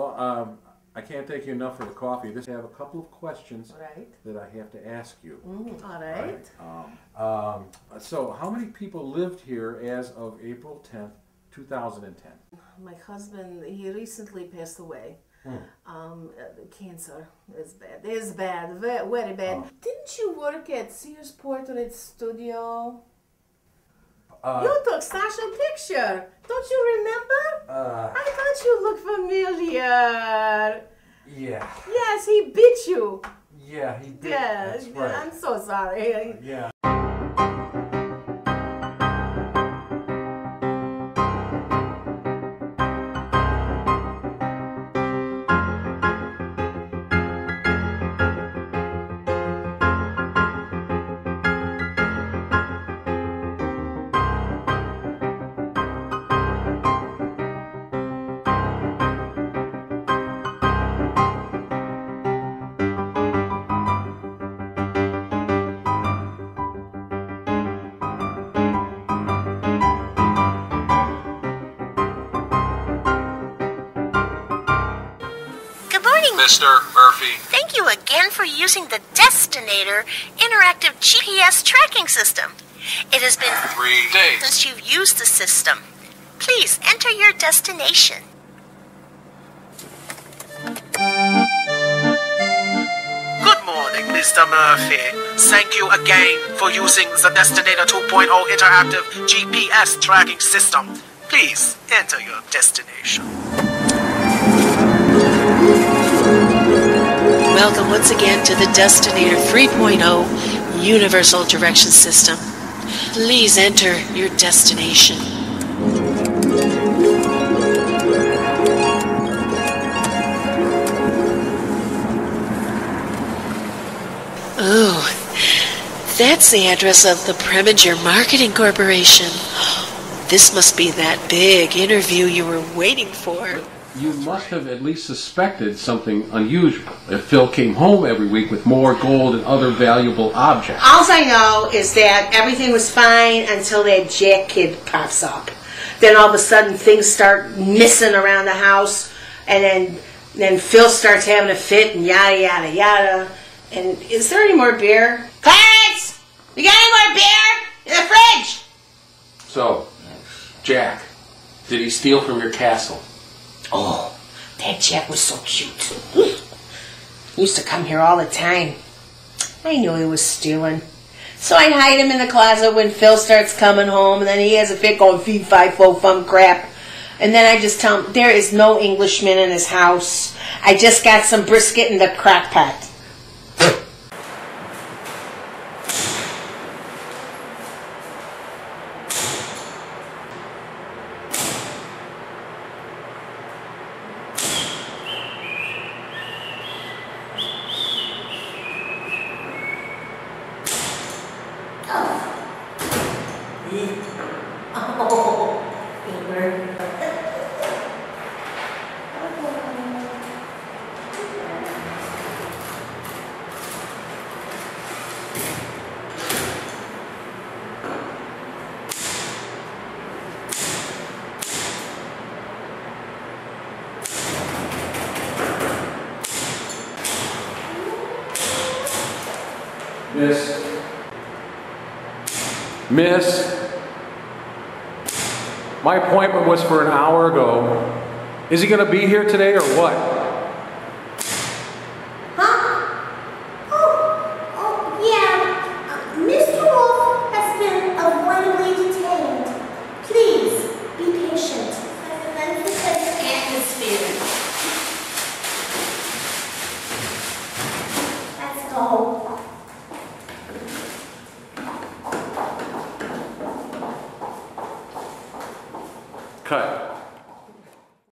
Well, um, I can't thank you enough for the coffee. Just have a couple of questions Right. that I have to ask you. All right. Um, so, how many people lived here as of April 10th, 2010? My husband, he recently passed away. Um, uh, cancer is bad. It's bad, very, very bad. Didn't you work at Sears Portrait Studio? Uh, you took Sasha picture. Don't you remember? uh, I thought you look familiar. yeah, Yes, he beat you. yeah, he did. Yeah, right. I'm so sorry. Yeah. Mr. Murphy. Thank you again for using the Destinator interactive GPS tracking system. It has been Three days. since you've used the system. Please enter your destination. Good morning, Mr. Murphy. Thank you again for using the Destinator 2.0 interactive GPS tracking system. Please enter your destination. Once again to the Destinator 3.0 Universal Direction System. Please enter your destination. Oh, that's the address of the Preminger Marketing Corporation. This must be that big interview you were waiting for. You must have at least suspected something unusual if Phil came home every week with more gold and other valuable objects. All I know is that everything was fine until that Jack kid pops up. Then all of a sudden things start missing around the house, and then then Phil starts having a fit and yada yada yada. And is there any more beer? Clarence, you got any more beer in the fridge? So, Jack, did he steal from your castle? Oh, that Jack was so cute. Used to come here all the time. I knew he was stealing. So I hide him in the closet when Phil starts coming home, and then he has a fit going fee fi fo fum crap. And then I just tell him there is no Englishman in his house. I just got some brisket in the crock pot. Miss. Miss. My appointment was for an hour ago. Is he going to be here today or what? は。